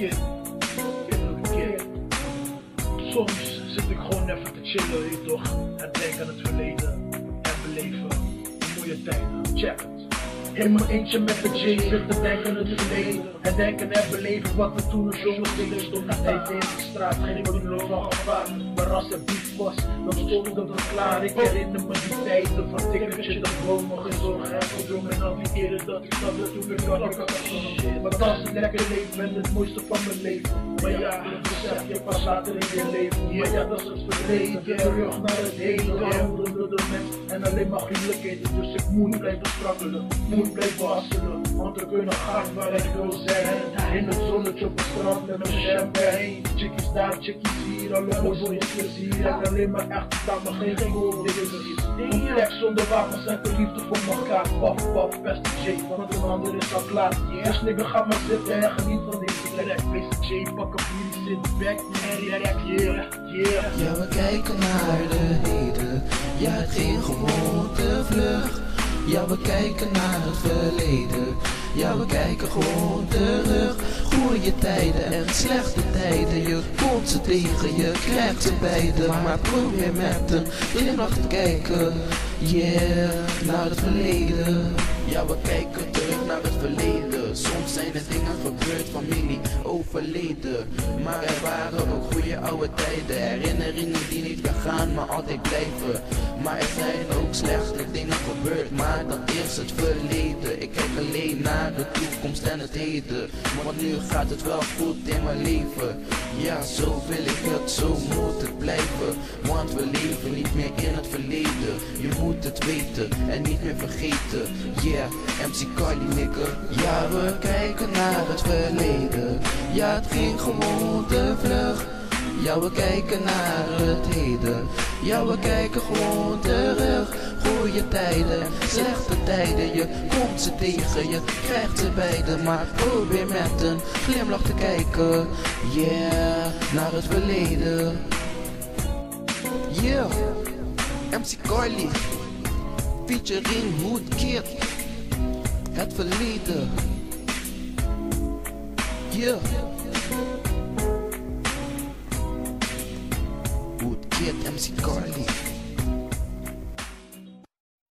kid. Eerlijke kid. Soms zit ik gewoon even te chillen, je toch? En denk aan het verleden. En beleven mooie tijden. Check het. In mijn eentje met de J zit te denken aan het verleden. En denken en beleven wat we toen als jongens deden. Stond niet tijd in de straat, geen ik van gevaar. Maar als er beef was, dan stond ik dan klaar. Ik herinner me die tijden van tikkertje, dat bomen gezorgd en gedrongen. En al die dat ik snapte toen ik shit. Maar dat is het lekker leven en het mooiste van mijn leven. Maar ja, dat besef je pas later in je leven. Maar ja, dat is het verleden. Terug naar het heden. Honderden de mens en alleen maar vriendelijkheden. Dus ik moet blijven strakkelen, moet blijven hasselen. Want we kunnen gaan waar ik wil zijn. In het zonnetje op het strand met mijn champagne. Chickies daar, chickies hier, alle mooie plezier. En alleen maar echt maar geen gold diggers. Complex zonder wapens en de liefde voor elkaar. Paf, paf, beste J, want een ander is klaar. Dus nigga, ga maar zitten en geniet van deze track. Beste J, pak een bier, back en react, yeah. Ja, we kijken naar de heden. Ja, het ging gewoon te vlug. Ja, we kijken naar het verleden. Ja, we kijken gewoon terug. Goeie tijden en slechte tijden. Je komt ze tegen, je krijgt ze beide. Maar probeer met een glimlach te kijken. Yeah, naar het verleden. Ja, we kijken terug naar het verleden. Soms zijn er dingen gebeurd, familie overleden. Maar er waren ook goede oude tijden. Herinneringen die niet weggaan, maar altijd blijven. Maar er zijn ook slechte dingen gebeurd, maar dat is het verleden. Ik kijk alleen naar de toekomst en het heden. Want nu gaat het wel goed in mijn leven. Ja, zo wil ik het, zo moet het blijven. Want we leven niet meer in het verleden. Je moet het weten en niet meer vergeten. Yeah, MC Carly. Ja, we kijken naar het verleden. Ja, het ging gewoon te vlug. Ja, we kijken naar het heden. Ja, we kijken gewoon terug. Goeie tijden, slechte tijden. Je komt ze tegen, je krijgt ze beide. Maar probeer met een glimlach te kijken. Yeah, naar het verleden. MC Carly. Featuring Hood Kid. Het verleden. Yeah. Hood Kid MC Carly.